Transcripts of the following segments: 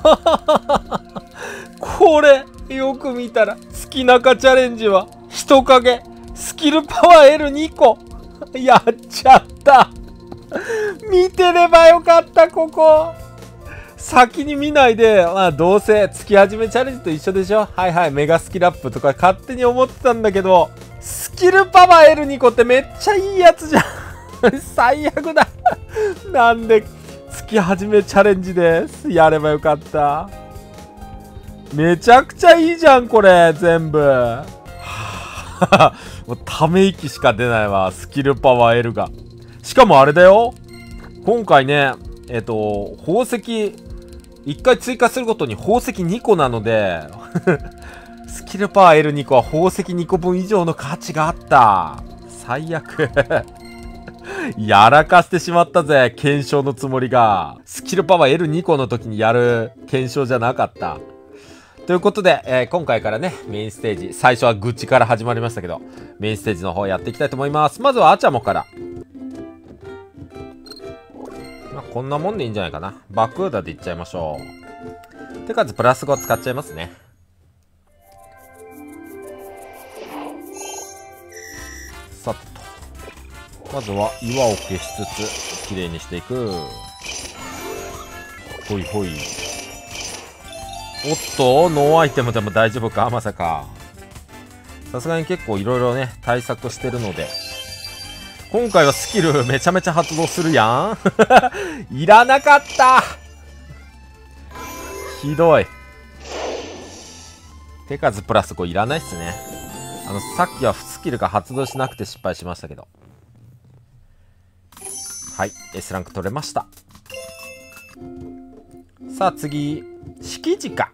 これ、よく見たら、月中チャレンジは、人影、スキルパワー L2 個。やっちゃった。見てればよかった、ここ。先に見ないで、まあどうせ月始めチャレンジと一緒でしょはいはい、メガスキルアップとか勝手に思ってたんだけど、スキルパワー L2 個ってめっちゃいいやつじゃん。最悪だ。なんで、月始めチャレンジです。やればよかった。めちゃくちゃいいじゃん、これ、全部。もうため息しか出ないわ、スキルパワー L が。しかもあれだよ。今回ね、えっ、ー、と、宝石、1回追加するごとに宝石2個なので スキルパワー L2 個は宝石2個分以上の価値があった。最悪やらかしてしまったぜ、検証のつもりが。スキルパワー L2 個の時にやる検証じゃなかった。ということで、えー、今回からね、メインステージ、最初は愚痴から始まりましたけど、メインステージの方やっていきたいと思います。まずはアチャモから。まあ、こんなもんでいいんじゃないかな。バクーダでいっちゃいましょう。てかプラス5使っちゃいますね。まずは岩を消しつつ、綺麗にしていく。ほいほい。おっと、ノーアイテムでも大丈夫か？まさか。さすがに結構いろいろね、対策してるので。今回はスキルめちゃめちゃ発動するやん いらなかったひどい。手数プラス5いらないっすね。あの、さっきはスキルが発動しなくて失敗しましたけど。はい、S ランク取れました。さあ次、敷地か。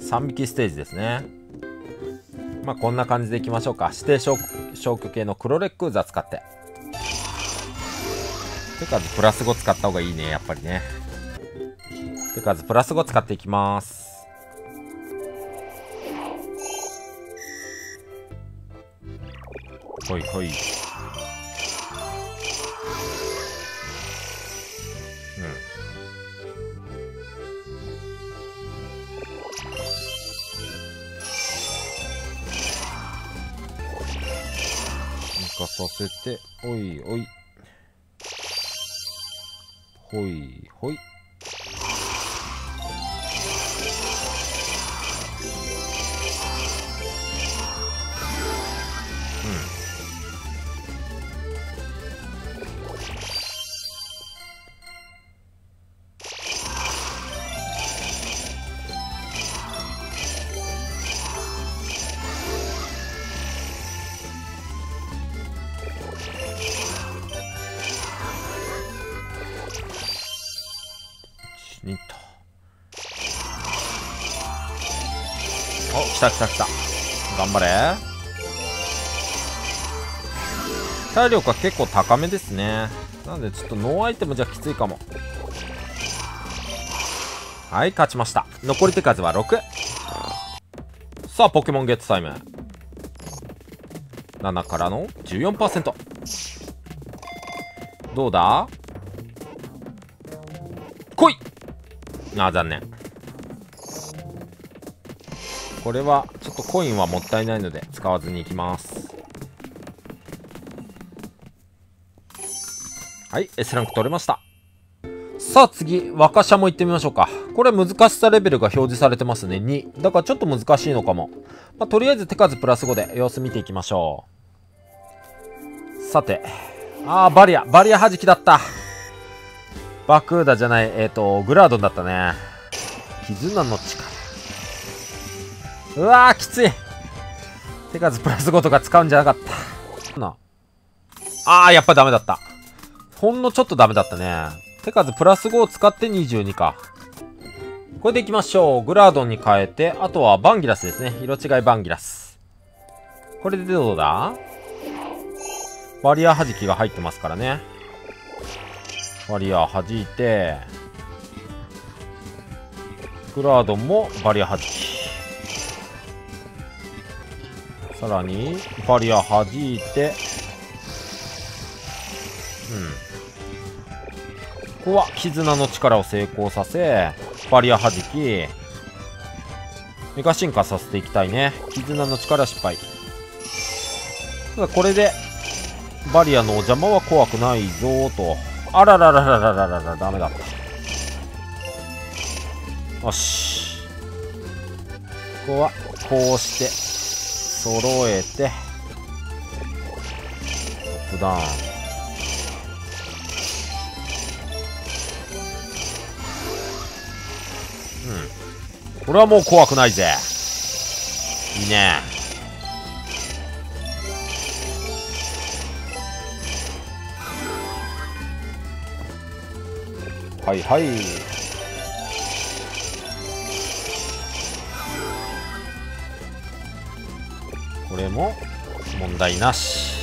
3匹ステージですね。まあこんな感じでいきましょうか。指定消去系の黒レックーザ使って。手数プラス5使った方がいいね、やっぱりね。手数プラス5使っていきます。ほいほい。させて、おいおい。ほいほい。お、来た来た来た。頑張れ。体力は結構高めですね。なんでちょっとノーアイテムじゃきついかも。はい、勝ちました。残り手数は6。さあ、ポケモンゲットタイム。7からの14%。どうだ？来いあ残念これはちょっとコインはもったいないので使わずにいきますはい S ランク取れましたさあ次、若者も行ってみましょうか。これ難しさレベルが表示されてますね。2。だからちょっと難しいのかも。まあ、とりあえず手数プラス5で様子見ていきましょう。さて。ああ、バリア。バリア弾きだった。バクーダじゃない、えっ、ー、と、グラードンだったね。絆の。うわー、きつい。手数プラス5とか使うんじゃなかった。な。あー、やっぱダメだった。ほんのちょっとダメだったね。手数プラス5を使って22か。これでいきましょう。グラードンに変えて、あとはバンギラスですね。色違いバンギラス。これでどうだ？バリア弾きが入ってますからね。バリア弾いてグラードンもバリア弾きさらにバリア弾いて。うん。ここは絆の力を成功させバリア弾きメガ進化させていきたいね。絆の力失敗。ただこれでバリアのお邪魔は怖くないぞと。あららららららららダメだよし。ここはこうして。揃えてアップダウン。うん。これはもう怖くないぜ。いいね。はいはい。これも問題なし。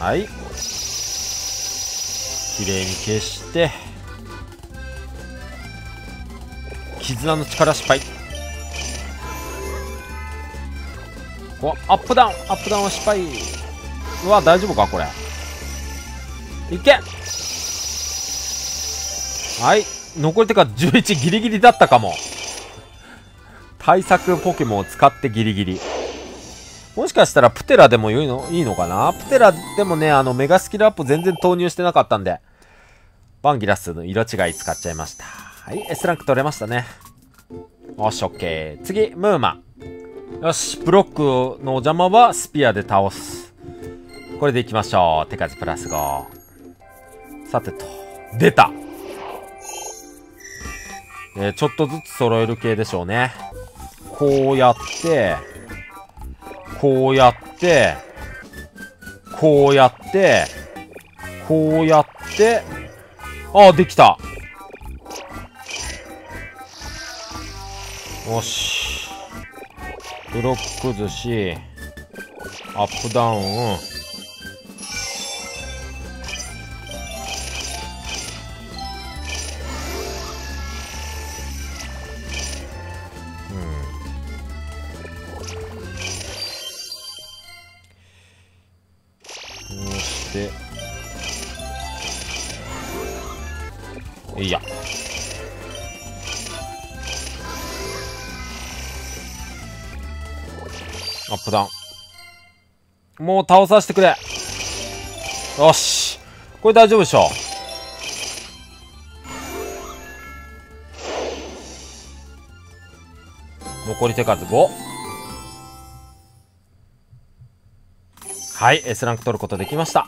はい。きれいに消して。絆の力失敗。おアップダウン。アップダウンは失敗。うわ大丈夫かこれ。いけ。はい。残り手が11ギリギリだったかも。対策ポケモンを使ってギリギリもしかしたらプテラでもいいのいいのかな？プテラでもね、あのメガスキルアップ全然投入してなかったんで、バンギラスの色違い使っちゃいました。はい、S ランク取れましたね。よし、オッケー。次、ムーマ。よし、ブロックのお邪魔はスピアで倒す。これでいきましょう。手数プラス5。さてと。出たえー、ちょっとずつ揃える系でしょうね。こうやって、こうやって、こうやって、こうやって、ああ、できた。よし。ブロック寿司、アップダウン、して。いや。アップダウン。もう倒させてくれ。よし。これ大丈夫でしょ残り手数5はい、S ランク取ることできました。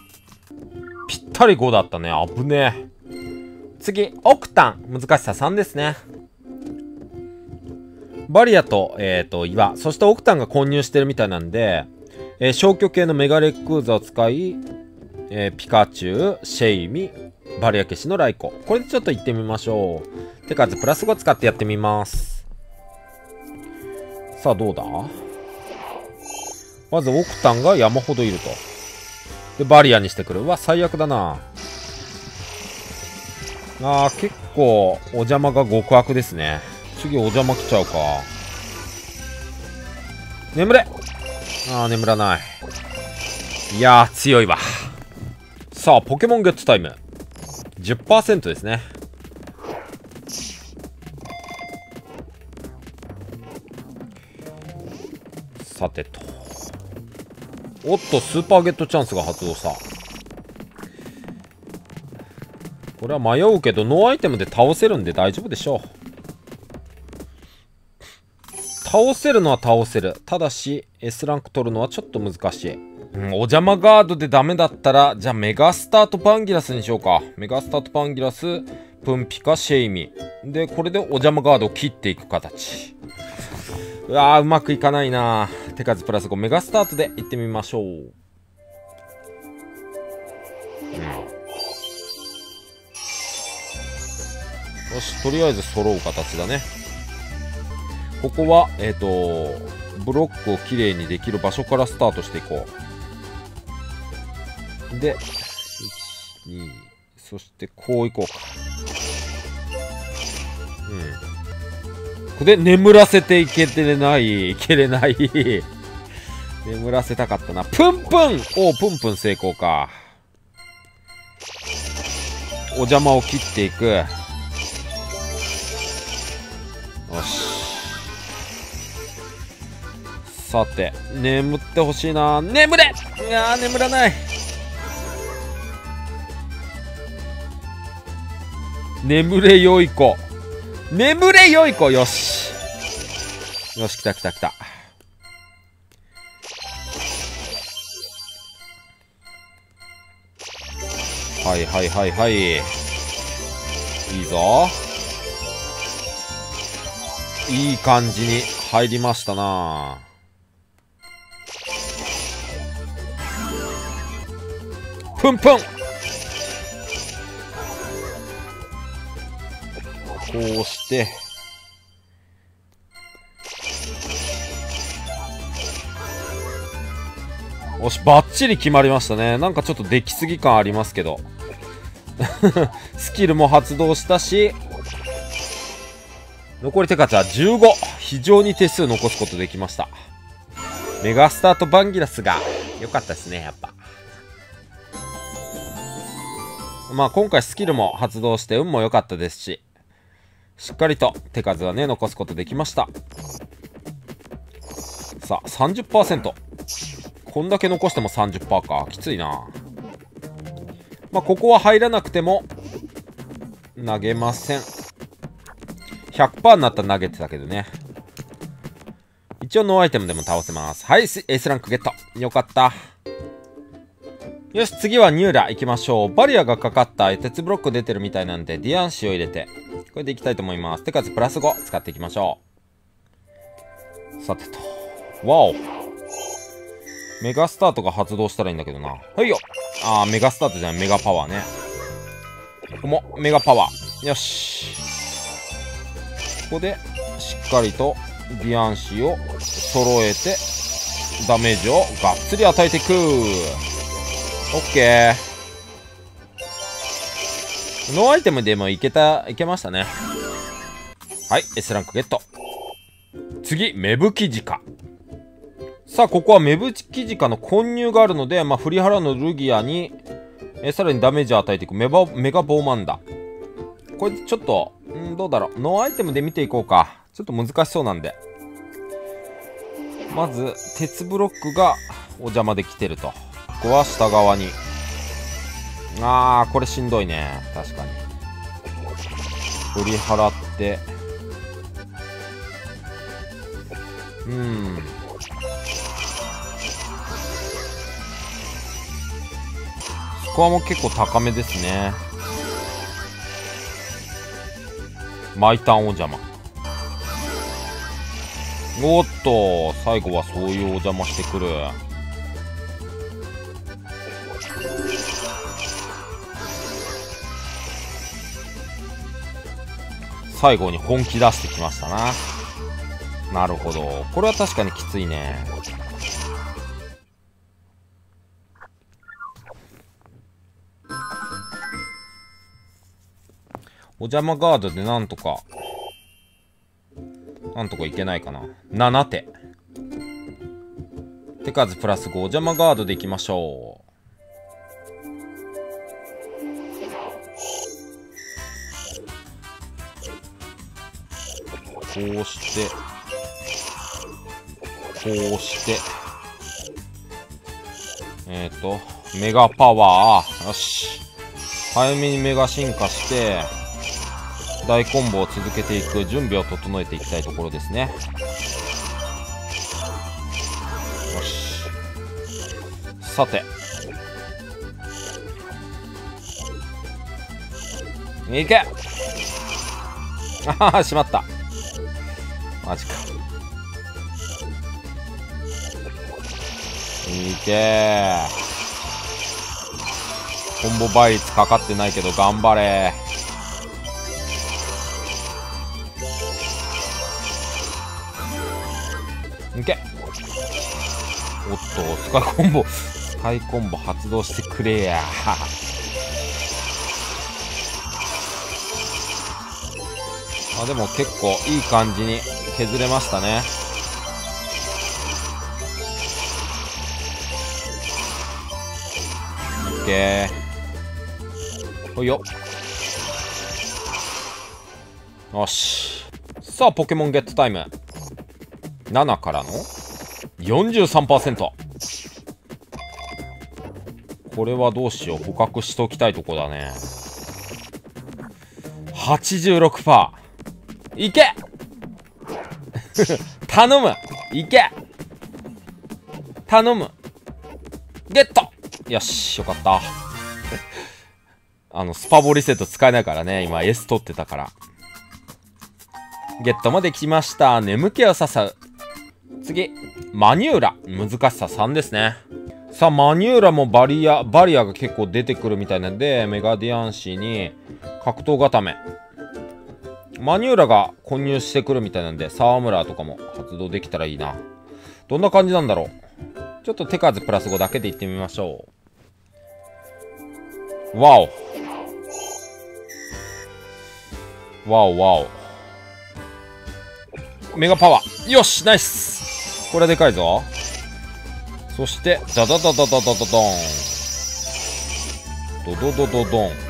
ぴったり5だったね。危ねえ。次、オクタン。難しさ3ですね。バリアと、えっ、ー、と、岩。そしてオクタンが混入してるみたいなんで、えー、消去系のメガレックーザを使い、えー、ピカチュウ、シェイミ、バリア消しのライコウ。これでちょっと行ってみましょう。手数プラス5使ってやってみます。さあ、どうだ？まずオクタンが山ほどいると。で、バリアにしてくる。うわ、最悪だな。あー、結構、お邪魔が極悪ですね。次、お邪魔来ちゃうか。眠れあー、眠らない。いやー、強いわ。さあ、ポケモンゲットタイム。10%ですね。さてと。おっと、スーパーゲットチャンスが発動した。これは迷うけど、ノーアイテムで倒せるんで大丈夫でしょう。倒せるのは倒せる。ただし、S ランク取るのはちょっと難しい。うん、お邪魔ガードでダメだったら、じゃあメガスタートパンギラスにしようか。メガスタートパンギラス、プンピカ、シェイミ。で、これでお邪魔ガードを切っていく形。うわー、うまくいかないな手数プラス5メガスタートで行ってみましょう。よし、とりあえず揃う形だね。ここは、えっ、ー、と、ブロックをきれいにできる場所からスタートしていこう。で、1、2、そしてこういこうか。うん。で、眠らせていけてない、いけれない。眠らせたかったな。プンプン!おプンプン成功か。お邪魔を切っていく。よし。さて眠ってほしいな。眠れ!いや眠らない。眠れよい子。眠れよい子よし。よし来た来た来た。はいはいはいはい。いいぞ。いい感じに入りましたな。プンプンこうして。よしバッチリ決まりましたね。なんかちょっと出来すぎ感ありますけど。スキルも発動したし。残り手数は15非常に手数残すことできました。メガスタートバンギラスが。良かったですねやっぱ。まあ今回スキルも発動して運も良かったですし。しっかりと手数はね残すことできましたさあ30%こんだけ残しても30%かきついなまあここは入らなくても投げません100%になったら投げてたけどね。一応ノーアイテムでも倒せます。はい、S ランクゲット。よかった。よし、次はニューラ行きましょう。バリアがかかった鉄ブロック出てるみたいなんで、ディアンシーを入れて、これでいきたいと思います。手数プラス5使っていきましょう。さてと。わお。メガスタートが発動したらいいんだけどな。はいよ。あー、メガスタートじゃない、メガパワーね。ここも、メガパワー。よし。ここでしっかりとディアンシーを揃えてダメージをがっつり与えていく OK ノーアイテムでもいけたいけましたねはい S ランクゲット次メブキジカさあここはメブキジカの混入があるので、まあ、振り払うのルギアにえさらにダメージを与えていくメバメガボーマンダこれちょっとんどうだろう。ノーアイテムで見ていこうか。ちょっと難しそうなんで。まず、鉄ブロックがお邪魔できてると。ここは下側に。あー、これしんどいね。確かに。振り払って。うん。スコアも結構高めですね。毎ターンお邪魔おっと最後はそういうお邪魔してくる最後に本気出してきましたななるほどこれは確かにきついねお邪魔ガードでなんとか、なんとかいけないかな。7手。手数プラス5、お邪魔ガードでいきましょう。こうして、こうして、えっ、ー、と、メガパワー。よし。早めにメガ進化して、大コンボを続けていく。準備を整えていきたいところですね。よし。さて。いけ。あ あしまった。マジか。いけー。コンボ倍率かかってないけど頑張れ。いけおっと、スカイコンボ、スカイコンボ発動してくれや。あ、でも結構いい感じに削れましたね。オッケー。ほいよ。よし。さあ、ポケモンゲットタイム。7からの？43%。これはどうしよう。捕獲しときたいとこだね。86%。いけ 頼むいけ頼むゲットよし、よかった。あの、スパボリセット使えないからね。今 S 取ってたから。ゲットもできました。眠気を誘う。次。マニューラ。難しさ3ですね。さあ、マニューラもバリア、バリアが結構出てくるみたいなんで、メガディアンシーに格闘固め。マニューラが混入してくるみたいなんで、沢村とかも発動できたらいいな。どんな感じなんだろう？ちょっと手数プラス5だけでいってみましょう。わお。わおわお。メガパワー。よしナイスこれでかいぞ。そして、ダダダダダダダドン。ドドドドドン。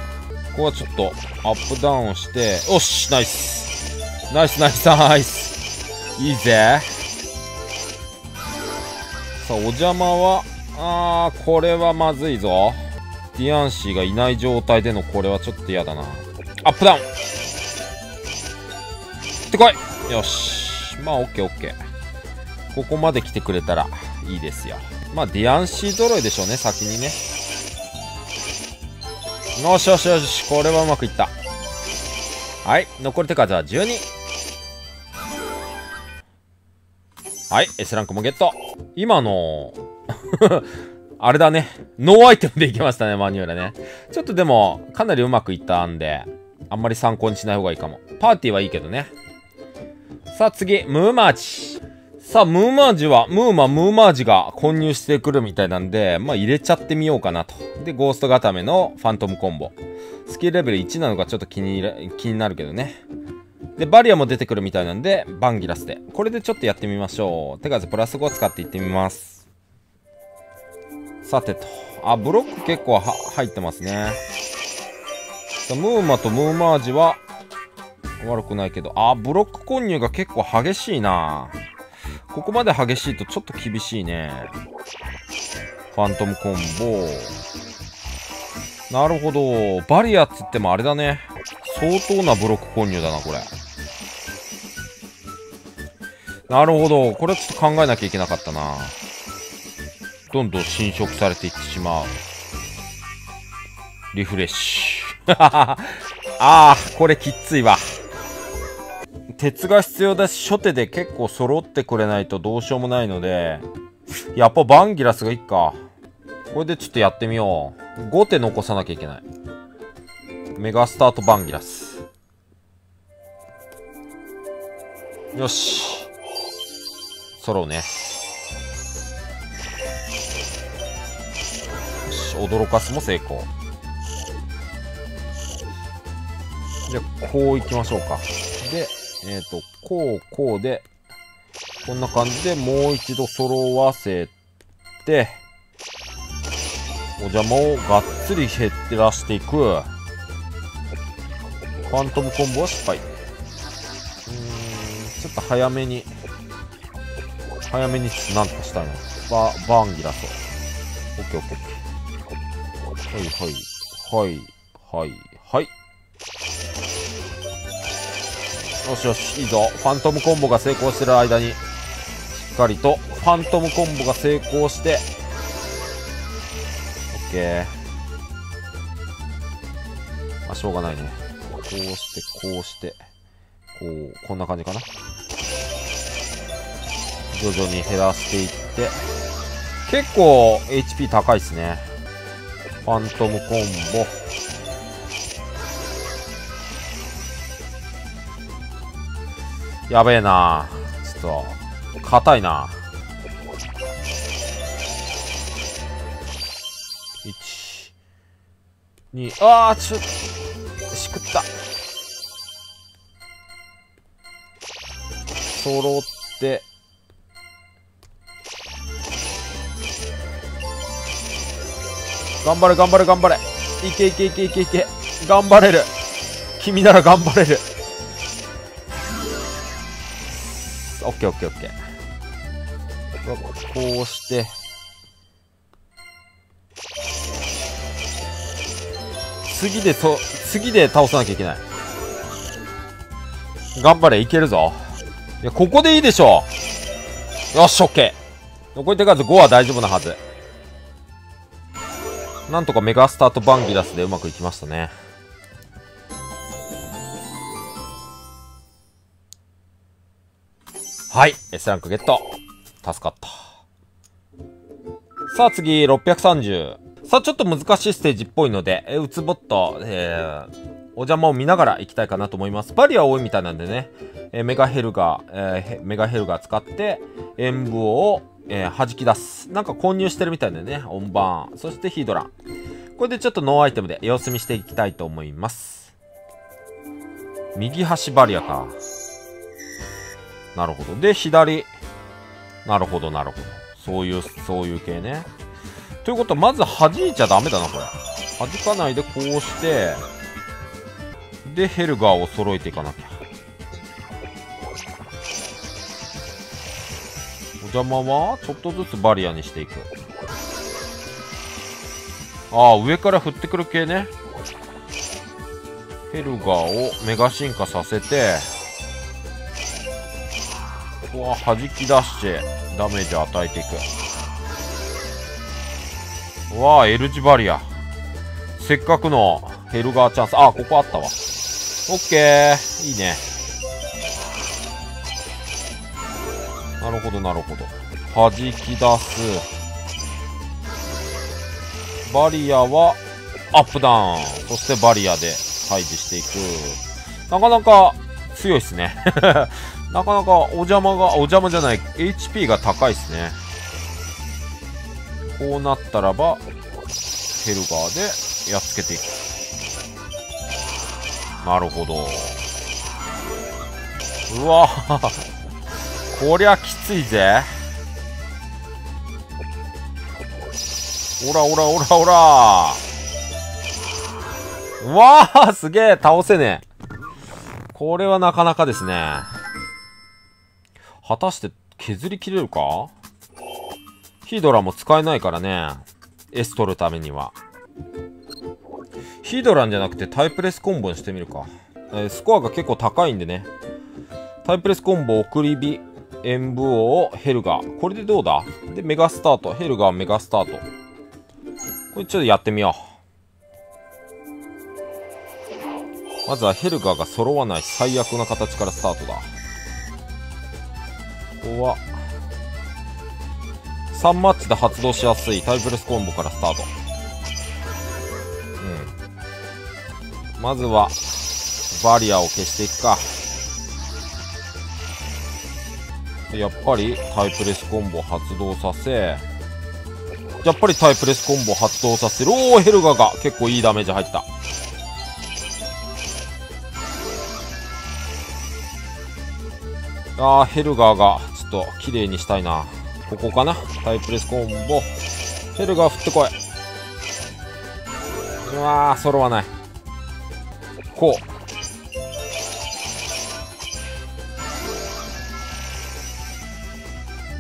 ここはちょっとアップダウンして、よしナイスナイスナイスナイスいいぜさあ、お邪魔は、あー、これはまずいぞ。ディアンシーがいない状態でのこれはちょっと嫌だな。アップダウンってこいよし。まあ、オッケーオッケー。ここまで来てくれたらいいですよ。まあ、ディアンシー揃いでしょうね、先にね。よしよしよし、これはうまくいった。はい、残り手数は12。はい、S ランクもゲット。今の あれだね。ノーアイテムでいきましたね、マニューラね。ちょっとでも、かなりうまくいったんで、あんまり参考にしない方がいいかも。パーティーはいいけどね。さあ次、ムーマージ。さあ、ムーマージは、ムーマ、ムーマージが混入してくるみたいなんで、まあ入れちゃってみようかなと。で、ゴースト固めのファントムコンボ。スキルレベル1なのかちょっと気に気になるけどね。で、バリアも出てくるみたいなんで、バンギラスで。これでちょっとやってみましょう。手数プラス5使っていってみます。さてと。あ、ブロック結構入ってますね。さムーマとムーマージは、悪くないけど、あ、ブロック混入が結構激しいなここまで激しいとちょっと厳しいね。ファントムコンボ。なるほど。バリアっつってもあれだね。相当なブロック混入だな、これ。なるほど。これはちょっと考えなきゃいけなかったな。どんどん侵食されていってしまう。リフレッシュ。ああ、これきっついわ。鉄が必要だし、初手で結構揃ってくれないとどうしようもないので、やっぱバンギラスがいいか。これでちょっとやってみよう。5手残さなきゃいけない。メガスタートバンギラス。よし。揃うね。よし、驚かすも成功。じゃあ、こういきましょうか。で、えっ、ー、と、こう、こうで、こんな感じでもう一度揃わせて、お邪魔をがっつり減ってらしていく。ファントムコンボは失敗。うーん、ちょっと早めに、早めになんとかしたいな。バ、バンギラソ。オッケーオッケーオッケー。はいはい。はい、はい、よしよし、いいぞ。ファントムコンボが成功してる間に、しっかりと、ファントムコンボが成功して、オッケー。あ、しょうがないね。こうして、こうして、こう、こんな感じかな。徐々に減らしていって、結構 HP 高いっすね。ファントムコンボ。やべえな。ちょっと、硬いな。1、2、あー、ちょ、しくった。揃って、頑張れ頑張れ頑張れ。いけいけいけいけいけ。頑張れる。君なら頑張れる。オッケーオッケーオッケー。こうして、次でそ、次で倒さなきゃいけない。頑張れ、いけるぞ。いや、ここでいいでしょよし、オッケー。残り手数5は大丈夫なはず。なんとかメガスタートバンギラスでうまくいきましたね。はい。S ランクゲット。助かった。さあ次、630。さあちょっと難しいステージっぽいので、え、ウツボット、えー、お邪魔を見ながら行きたいかなと思います。バリア多いみたいなんでね、えー、メガヘルガー、えー、メガヘルガー使って、エンブオー、えー、弾き出す。なんか混入してるみたいでね、オンバーン。そしてヒードラン。これでちょっとノーアイテムで様子見していきたいと思います。右端バリアか。なるほど。で、左。なるほど、なるほど。そういう、そういう系ね。ということは、まず弾いちゃダメだな、これ。弾かないでこうして、で、ヘルガーを揃えていかなきゃ。お邪魔は、ちょっとずつバリアにしていく。ああ、上から降ってくる系ね。ヘルガーをメガ進化させて、ここは弾き出してダメージ与えていくう。わあ、L 字バリア。せっかくのヘルガーチャンス。あ、ここあったわ。オッケー。いいね。なるほど、なるほど。弾き出す。バリアはアップダウン。そしてバリアで退治していく。なかなか強いっすね。なかなかお邪魔が、お邪魔じゃない、HP が高いっすね。こうなったらば、ヘルガーでやっつけていく。なるほど。うわ こりゃきついぜ。おらおらおらおらわーすげえ倒せねえ。これはなかなかですね。果たして削りきれるか？ヒードラも使えないからね。S 取るためには。ヒードランじゃなくてタイプレスコンボにしてみるか。えー、スコアが結構高いんでね。タイプレスコンボ、送り火、エンブオー、ヘルガー。これでどうだ？で、メガスタート。ヘルガー、メガスタート。これちょっとやってみよう。まずはヘルガーが揃わない最悪な形からスタートだ。ここは、3マッチで発動しやすいタイプレスコンボからスタート。まずはバリアを消していくか。やっぱりタイプレスコンボ発動させやっぱりタイプレスコンボ発動させる。おおヘルガが結構いいダメージ入った。あーヘルガーがちょっと綺麗にしたいな。ここかな？タイプレスコンボ。ヘルガー振ってこい。うわー揃わない。こ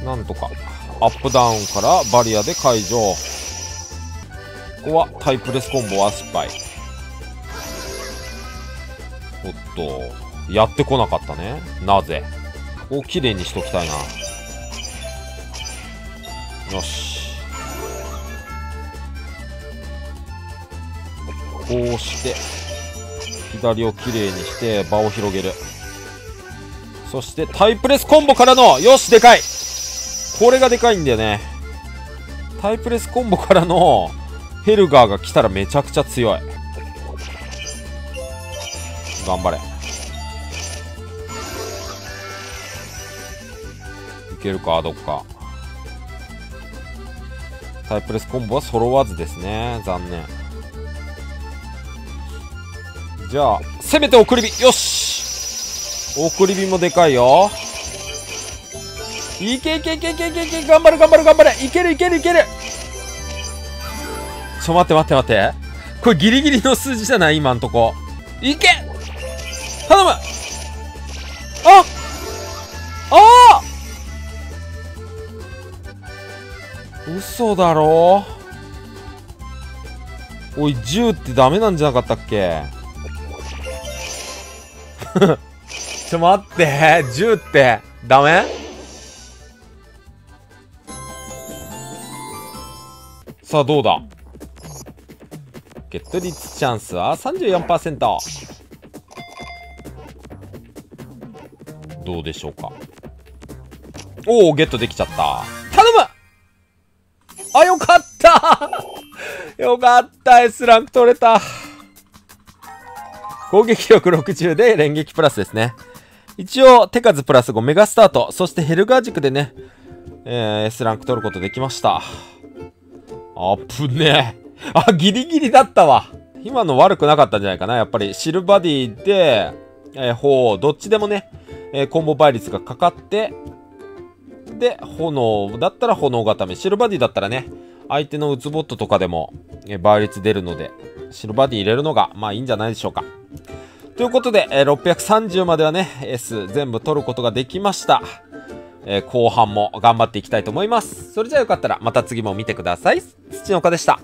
う。なんとか。アップダウンからバリアで解除。ここはタイプレスコンボは失敗。おっと。やってこなかったね。なぜ？ここ綺麗にしときたいな。よし。こうして左をきれいにして場を広げる。そしてタイプレスコンボからのよしでかい。これがでかいんだよね。タイプレスコンボからのヘルガーが来たらめちゃくちゃ強い。頑張れ。けるかどっか。タイプレスコンボは揃わずですね残念。じゃあ、せめて送り火。よし。送り火もでかいよ。いけいけいけいけいけいけ。頑張る頑張る頑張れ。いけるいけるいける。ちょ待って待って待って。これギリギリの数字じゃない？今んとこ。いけ嘘だろ？おい10ってダメなんじゃなかったっけ？ちょ待って。10ってダメ？さあどうだ？ゲット率チャンスは34%どうでしょうか？おおゲットできちゃった。よかった S ランク取れた攻撃力60で連撃プラスですね一応手数プラス5メガスタートそしてヘルガー軸でね、えー、S ランク取ることできましたあぶねえ。あ、ギリギリだったわ。今の悪くなかったんじゃないかな。やっぱりシルバディで、えー、砲、どっちでもね、えー、コンボ倍率がかかって、で、炎だったら炎固め。シルバディだったらね、相手のウツボットとかでも、え、倍率出るので、白バディ入れるのが、まあいいんじゃないでしょうか。ということで、え、630まではね、S 全部取ることができました。え、後半も頑張っていきたいと思います。それじゃあよかったらまた次も見てください。土の丘でした。